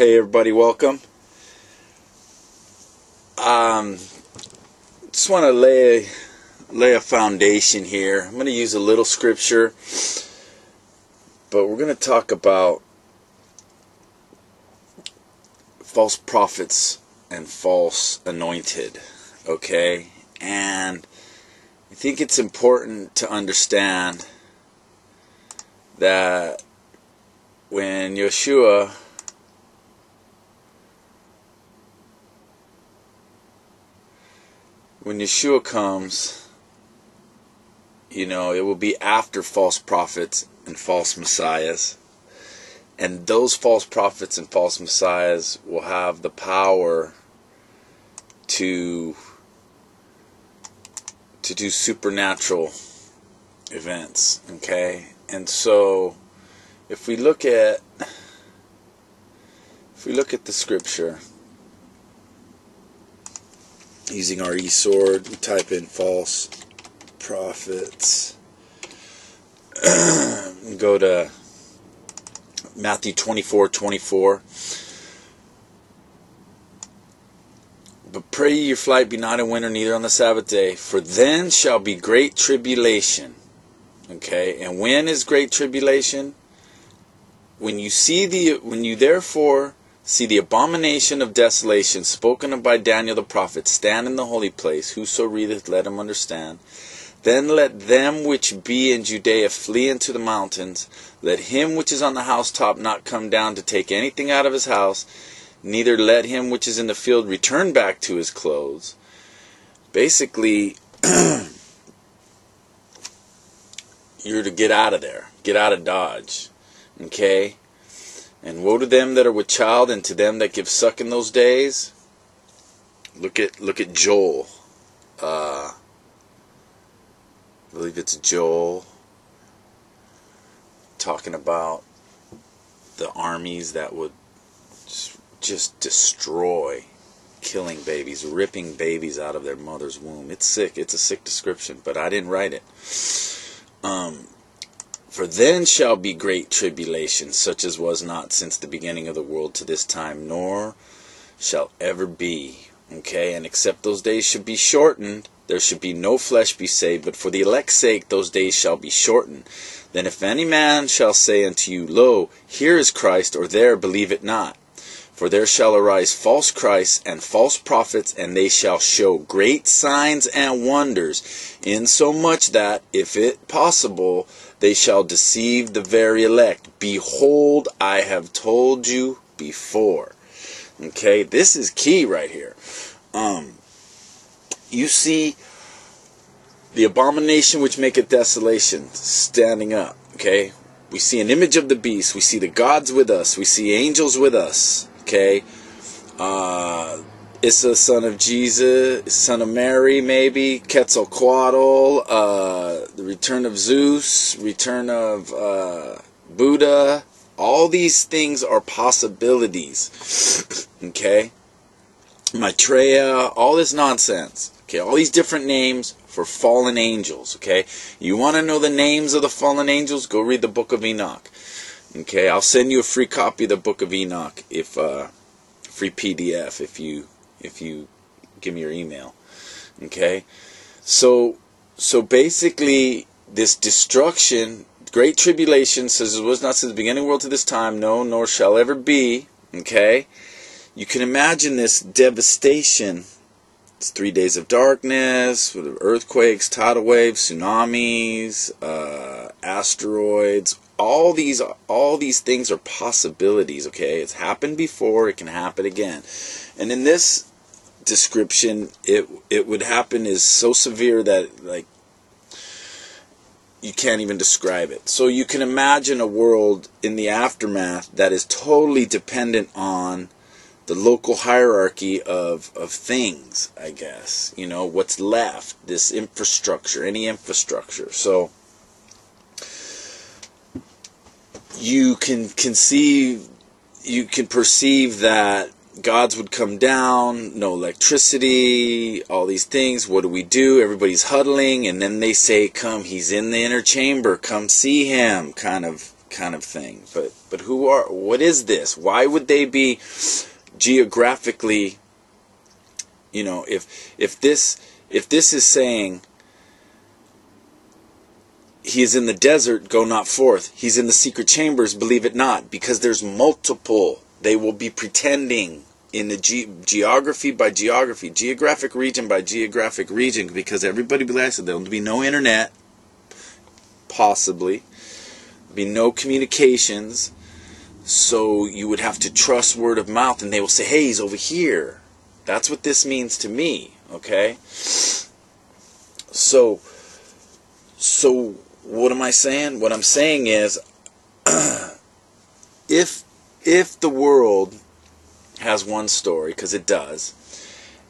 Hey everybody, welcome. Um, just want to lay lay a foundation here. I'm going to use a little scripture, but we're going to talk about false prophets and false anointed. Okay, and I think it's important to understand that when Yeshua when Yeshua comes, you know, it will be after false prophets and false messiahs. And those false prophets and false messiahs will have the power to to do supernatural events, okay? And so if we look at if we look at the scripture using our e-sword, we type in false prophets. go to Matthew 24 24. But pray your flight be not in winter, neither on the Sabbath day, for then shall be great tribulation. Okay, and when is great tribulation? When you see the, when you therefore See the abomination of desolation spoken of by Daniel the prophet stand in the holy place. Whoso readeth, let him understand. Then let them which be in Judea flee into the mountains. Let him which is on the housetop not come down to take anything out of his house. Neither let him which is in the field return back to his clothes. Basically, you're to get out of there. Get out of Dodge. Okay? And woe to them that are with child, and to them that give suck in those days. Look at look at Joel. Uh, I believe it's Joel talking about the armies that would just, destroy, killing babies, ripping babies out of their mother's womb. It's sick. It's a sick description, but I didn't write it. Um, for then shall be great tribulation, such as was not since the beginning of the world to this time, nor shall ever be. Okay, and except those days should be shortened, there should be no flesh be saved, but for the elect's sake those days shall be shortened. Then if any man shall say unto you, Lo, here is Christ, or there, believe it not. For there shall arise false Christs and false prophets, and they shall show great signs and wonders, insomuch that, if it possible, they shall deceive the very elect. Behold, I have told you before. Okay, this is key right here. Um, you see the abomination which maketh desolation standing up. Okay, we see an image of the beast. We see the gods with us. We see angels with us. Okay, uh, Issa, son of Jesus, son of Mary, maybe Quetzalcoatl, uh, the return of Zeus, return of uh, Buddha. All these things are possibilities. okay, Maitreya, all this nonsense. Okay, all these different names for fallen angels. Okay, you want to know the names of the fallen angels? Go read the Book of Enoch. Okay, I'll send you a free copy of the Book of Enoch if uh, free PDF if you if you give me your email. Okay? So so basically this destruction, great tribulation says it was not since the beginning of the world to this time, no, nor shall ever be. Okay? You can imagine this devastation. It's three days of darkness, with earthquakes, tidal waves, tsunamis, uh, asteroids. All these, all these things are possibilities. Okay, it's happened before. It can happen again. And in this description, it it would happen is so severe that like you can't even describe it. So you can imagine a world in the aftermath that is totally dependent on the local hierarchy of, of things, I guess. You know, what's left, this infrastructure, any infrastructure. So you can conceive, you can perceive that gods would come down, no electricity, all these things. What do we do? Everybody's huddling, and then they say, Come, he's in the inner chamber, come see him, kind of kind of thing. But but who are what is this? Why would they be geographically you know, if if this if this is saying he is in the desert, go not forth. He's in the secret chambers, believe it not, because there's multiple. They will be pretending in the ge- geography by geography, geographic region by geographic region, because everybody that there'll be no internet, possibly, be no communications, so you would have to trust word of mouth, and they will say, "Hey, he's over here." That's what this means to me. Okay. So, so what am I saying? What I'm saying is, if if the world has one story, because it does,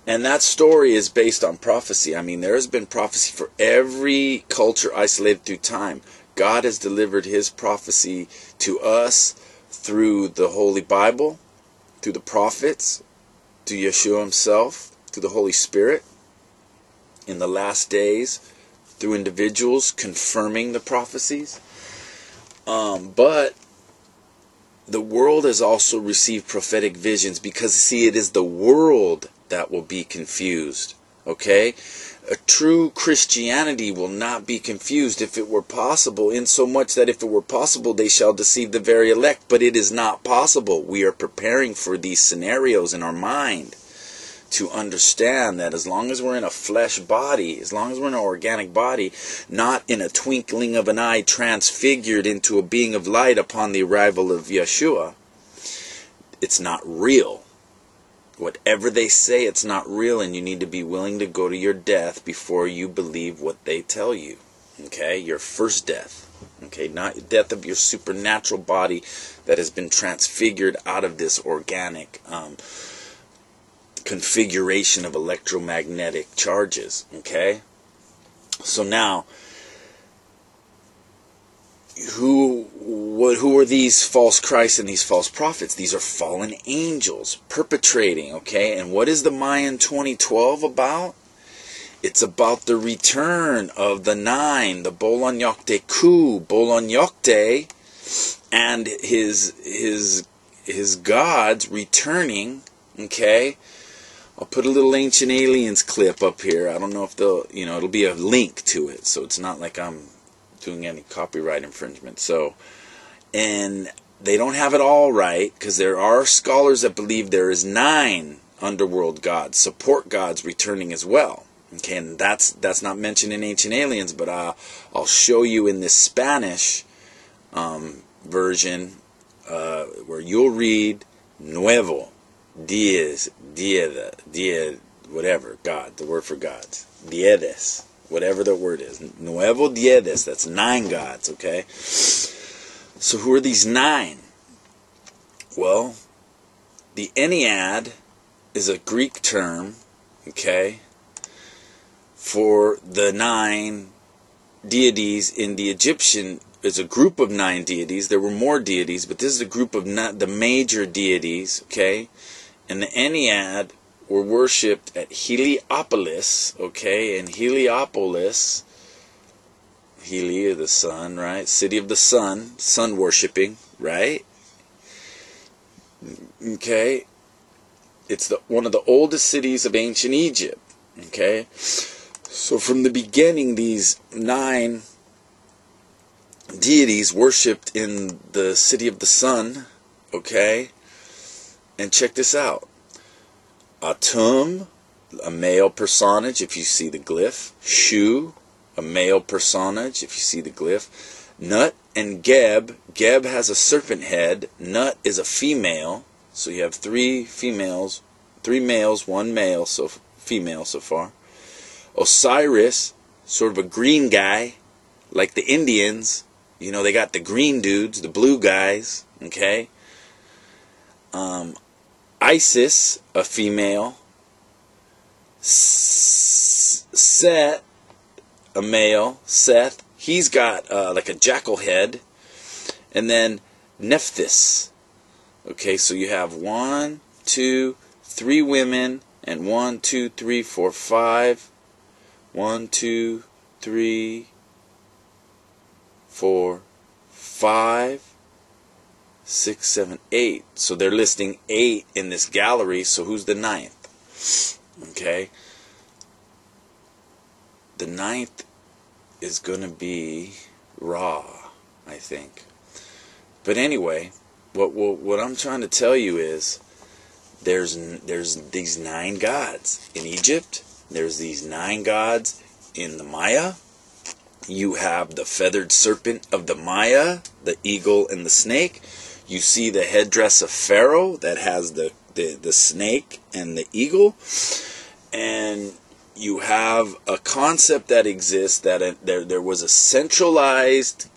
and that story is based on prophecy. I mean, there has been prophecy for every culture isolated through time. God has delivered His prophecy to us through the Holy Bible, through the prophets, to Yeshua Himself, through the Holy Spirit, in the last days, through individuals confirming the prophecies. Um, but the world has also received prophetic visions because, see, it is the world that will be confused. Okay? A true Christianity will not be confused if it were possible, in so much that if it were possible, they shall deceive the very elect. But it is not possible. We are preparing for these scenarios in our mind to understand that as long as we're in a flesh body, as long as we're in an organic body, not in a twinkling of an eye transfigured into a being of light upon the arrival of Yeshua, it's not real. Whatever they say, it's not real, and you need to be willing to go to your death before you believe what they tell you. Okay? Your first death. Okay? Not death of your supernatural body that has been transfigured out of this organic um, configuration of electromagnetic charges. Okay? So now, who what, who are these false Christs and these false prophets? These are fallen angels perpetrating, okay? And what is the Mayan 2012 about? It's about the return of the nine, the Bolonyokte Ku, Bolonyokte, and his his his gods returning, okay? I'll put a little Ancient Aliens clip up here. I don't know if they'll, you know, it'll be a link to it, so it's not like I'm doing any copyright infringement. So, and they don't have it all right because there are scholars that believe there is nine underworld gods, support gods returning as well. Okay, and that's that's not mentioned in Ancient Aliens, but uh, I'll show you in this Spanish um, version uh, where you'll read Nuevo, Diez, Dia, Dia, whatever, God, the word for gods, Diedes whatever the word is. Nuevo diedes, that's nine gods, okay? So who are these nine? Well, the Ennead is a Greek term, okay, for the nine deities in the Egyptian it's a group of nine deities. There were more deities, but this is a group of the major deities, okay? And the Ennead were worshipped at Heliopolis, okay, and Heliopolis, Heli, the sun, right? City of the sun, sun worshipping, right? Okay, it's the one of the oldest cities of ancient Egypt. Okay, so from the beginning, these nine deities worshipped in the city of the sun. Okay, and check this out Atum, a male personage, if you see the glyph. Shu, a male personage, if you see the glyph. Nut and Geb. Geb has a serpent head. Nut is a female. So you have three females, three males, one male, so female so far. Osiris, sort of a green guy, like the Indians. You know, they got the green dudes, the blue guys, okay? Um, Isis, a female. Set, a male. Seth, he's got uh, like a jackal head. And then Nephthys. Okay, so you have one, two, three women, and one, two, three, four, five. One, two, three, four, five six, seven, eight. So they're listing eight in this gallery. So who's the ninth? Okay. The ninth is going to be Ra, I think. But anyway, what, what what I'm trying to tell you is there's there's these nine gods in Egypt. There's these nine gods in the Maya. You have the feathered serpent of the Maya, the eagle and the snake. You see the headdress of Pharaoh that has the, the, the snake and the eagle. And you have a concept that exists that there, there was a centralized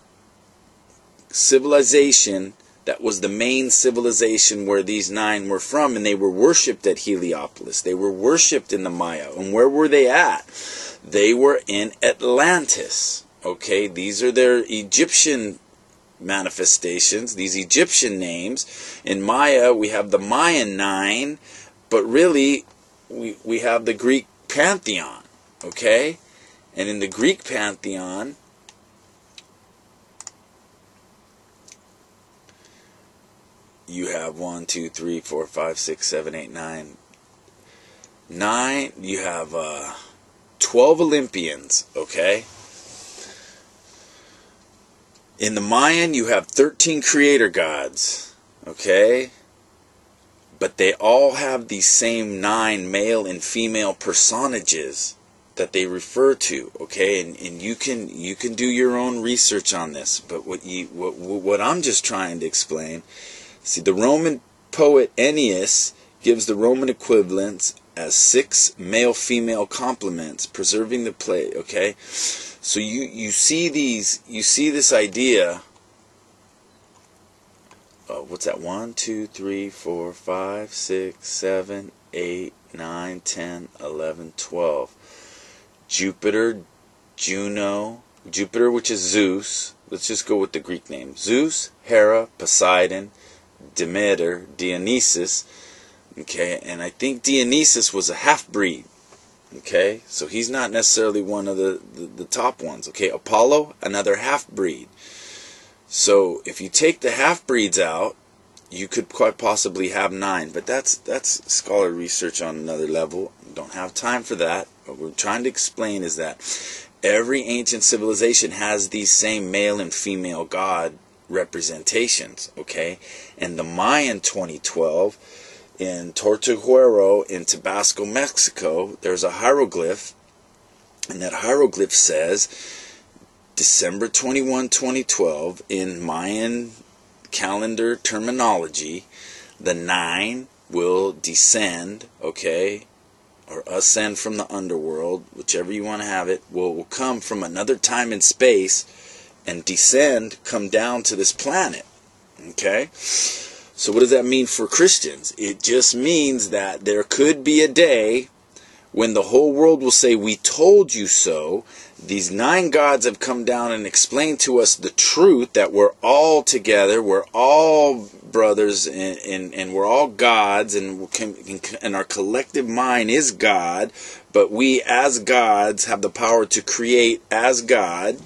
civilization that was the main civilization where these nine were from, and they were worshipped at Heliopolis. They were worshipped in the Maya. And where were they at? They were in Atlantis. Okay, these are their Egyptian manifestations, these Egyptian names. In Maya, we have the Mayan nine, but really, we, we have the Greek pantheon. Okay? And in the Greek pantheon, you have one, two, three, four, five, six, seven, eight, nine. Nine, you have uh, 12 Olympians, okay? In the Mayan, you have 13 creator gods, okay? But they all have these same nine male and female personages that they refer to, okay? And, and you can you can do your own research on this, but what you what what I'm just trying to explain, see the Roman poet Ennius gives the Roman equivalents as six male female complements, preserving the play, okay? So you you see these you see this idea. Uh, what's that? One, two, three, four, five, six, seven, eight, nine, ten, eleven, twelve. Jupiter, Juno, Jupiter, which is Zeus. Let's just go with the Greek name: Zeus, Hera, Poseidon, Demeter, Dionysus. Okay, and I think Dionysus was a half breed. Okay, so he's not necessarily one of the, the, the top ones. Okay, Apollo, another half breed. So if you take the half breeds out, you could quite possibly have nine, but that's that's scholar research on another level. don't have time for that. What we're trying to explain is that every ancient civilization has these same male and female god representations. Okay, and the Mayan 2012 in Tortuguero in Tabasco, Mexico, there's a hieroglyph, and that hieroglyph says December 21, 2012, in Mayan calendar terminology, the nine will descend, okay, or ascend from the underworld, whichever you want to have it, will, will come from another time and space and descend, come down to this planet, okay? So, what does that mean for Christians? It just means that there could be a day when the whole world will say, We told you so. These nine gods have come down and explained to us the truth that we're all together, we're all brothers, and, and, and we're all gods, and, and our collective mind is God, but we as gods have the power to create as God.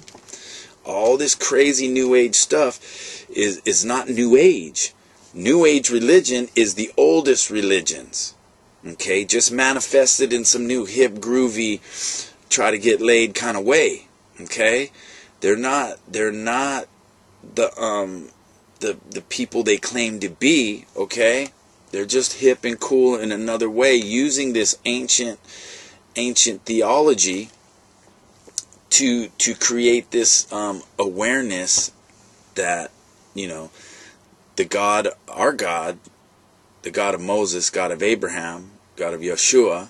All this crazy New Age stuff is, is not New Age New Age religion is the oldest religions. Okay, just manifested in some new hip groovy try to get laid kind of way. Okay? They're not they're not the um the the people they claim to be, okay? They're just hip and cool in another way using this ancient ancient theology to to create this um, awareness that you know the God, our God, the God of Moses, God of Abraham, God of Yeshua,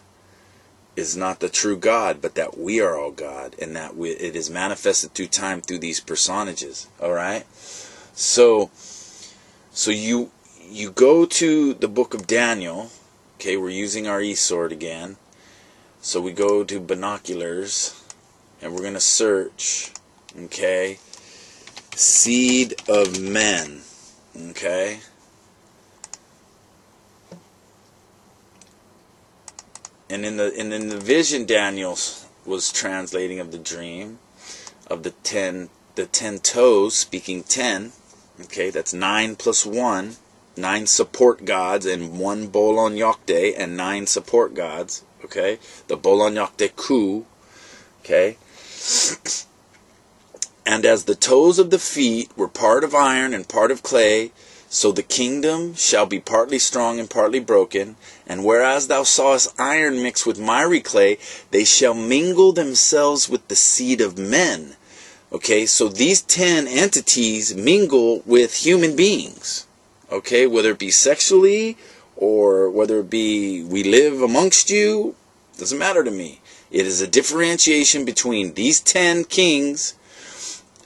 is not the true God, but that we are all God, and that we, it is manifested through time through these personages. All right, so so you you go to the book of Daniel. Okay, we're using our e sword again. So we go to binoculars, and we're gonna search. Okay, seed of men. Okay? And in the and in the vision Daniel was translating of the dream of the ten the ten toes speaking ten, Okay, that's nine plus one. Nine support gods and one Bolon Yokte and nine support gods. Okay, the Bolon Yokte Ku. Okay. And as the toes of the feet were part of iron and part of clay, so the kingdom shall be partly strong and partly broken. And whereas thou sawest iron mixed with miry clay, they shall mingle themselves with the seed of men. Okay, so these ten entities mingle with human beings. Okay, whether it be sexually or whether it be we live amongst you, doesn't matter to me. It is a differentiation between these ten kings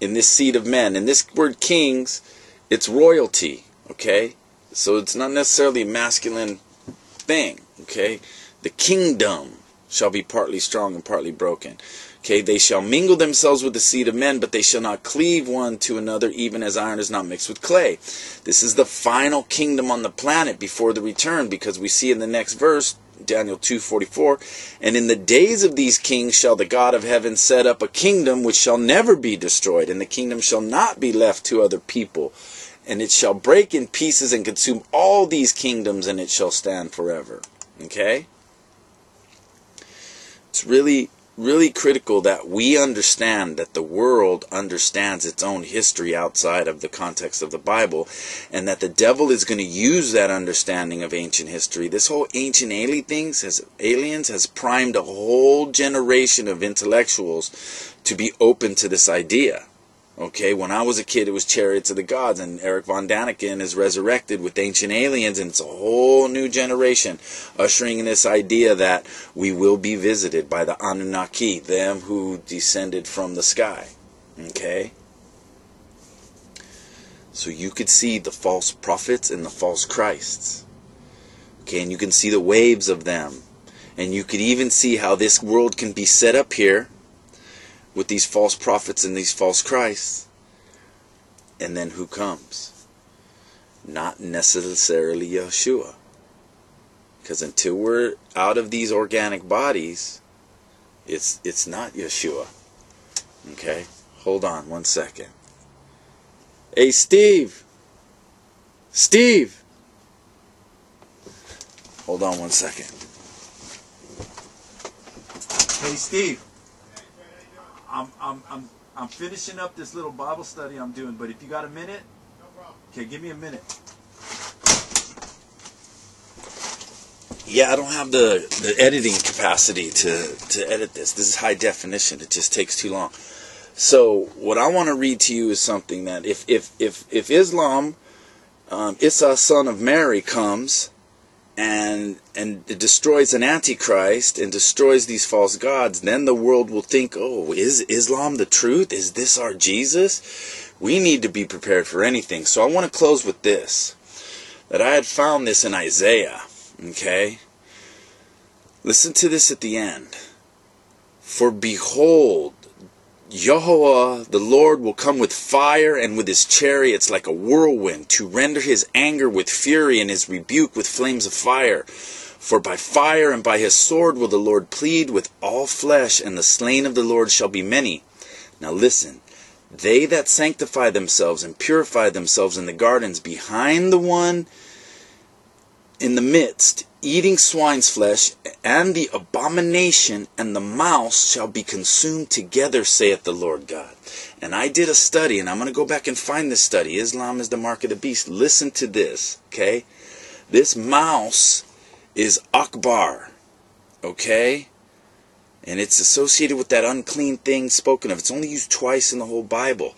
in this seed of men. And this word kings, it's royalty. Okay? So it's not necessarily a masculine thing. Okay? The kingdom shall be partly strong and partly broken. Okay, they shall mingle themselves with the seed of men, but they shall not cleave one to another, even as iron is not mixed with clay. This is the final kingdom on the planet before the return, because we see in the next verse, Daniel 2:44, and in the days of these kings shall the God of heaven set up a kingdom which shall never be destroyed, and the kingdom shall not be left to other people and it shall break in pieces and consume all these kingdoms, and it shall stand forever. Okay? It's really, really critical that we understand that the world understands its own history outside of the context of the Bible, and that the devil is going to use that understanding of ancient history. This whole ancient alien things has aliens has primed a whole generation of intellectuals to be open to this idea Okay, when I was a kid, it was Chariots of the Gods, and Erich von Däniken is resurrected with Ancient Aliens, and it's a whole new generation ushering in this idea that we will be visited by the Anunnaki, them who descended from the sky. Okay? So you could see the false prophets and the false Christs. Okay, and you can see the waves of them. And you could even see how this world can be set up here with these false prophets and these false Christs. And then who comes? Not necessarily Yeshua. Because until we're out of these organic bodies, it's it's not Yeshua. Okay? Hold on one second. Hey Steve! Steve! Hold on one second. Hey Steve. I'm, I'm, I'm, I'm finishing up this little Bible study I'm doing, but if you got a minute, no problem. Okay, give me a minute. Yeah, I don't have the, the editing capacity to, to edit this. This is high definition. It just takes too long. So what I want to read to you is something that if if if if Islam, um, Isa son of Mary comes and and it destroys an antichrist and destroys these false gods then the world will think oh is islam the truth? Is this our jesus? We need to be prepared for anything. So i want to close with this that i had found this in isaiah okay? Listen to this at the end. For behold Yahweh, the Lord, will come with fire and with his chariots like a whirlwind to render his anger with fury and his rebuke with flames of fire. For by fire and by his sword will the Lord plead with all flesh, and the slain of the Lord shall be many. Now listen. They that sanctify themselves and purify themselves in the gardens behind the one in the midst, eating swine's flesh, and the abomination and the mouse shall be consumed together, saith the Lord God. And I did a study, and I'm going to go back and find this study. Islam is the mark of the beast. Listen to this, okay? This mouse is Akbar, okay? And it's associated with that unclean thing spoken of. It's only used twice in the whole Bible.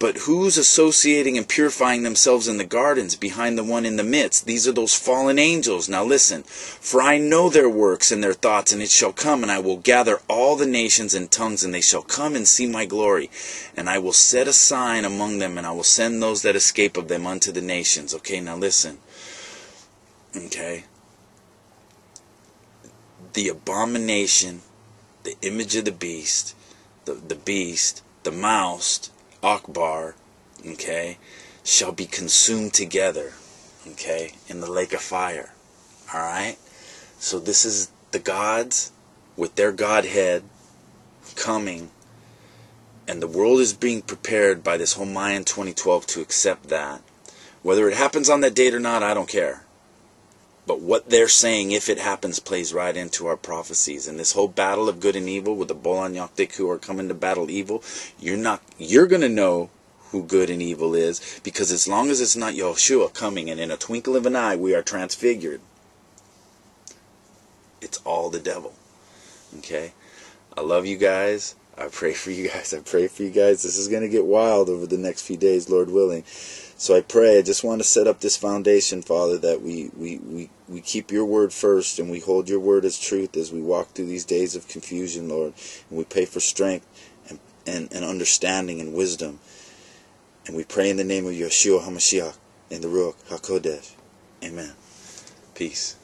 But who's associating and purifying themselves in the gardens behind the one in the midst? These are those fallen angels. Now listen, for I know their works and their thoughts, and it shall come, and I will gather all the nations and tongues, and they shall come and see my glory. And I will set a sign among them, and I will send those that escape of them unto the nations. Okay, now listen. Okay. The abomination, the image of the beast, the, the beast, the mouse, Akbar, okay, shall be consumed together, okay, in the lake of fire. All right? So this is the gods with their godhead coming And the world is being prepared by this whole Mayan 2012 to accept that. Whether it happens on that date or not, I don't care. But what they're saying, if it happens, plays right into our prophecies. And this whole battle of good and evil with the Bolon Yokte Ku are coming to battle evil, you're not you're gonna know who good and evil is, because as long as it's not Yeshua coming and in a twinkle of an eye we are transfigured, it's all the devil. Okay? I love you guys. I pray for you guys. I pray for you guys. This is going to get wild over the next few days, Lord willing. So I pray, I just want to set up this foundation, Father, that we, we, we, we keep your word first and we hold your word as truth as we walk through these days of confusion, Lord. And we pray for strength and, and, and understanding and wisdom. And we pray in the name of Yeshua HaMashiach in the Ruach HaKodesh. Amen. Peace.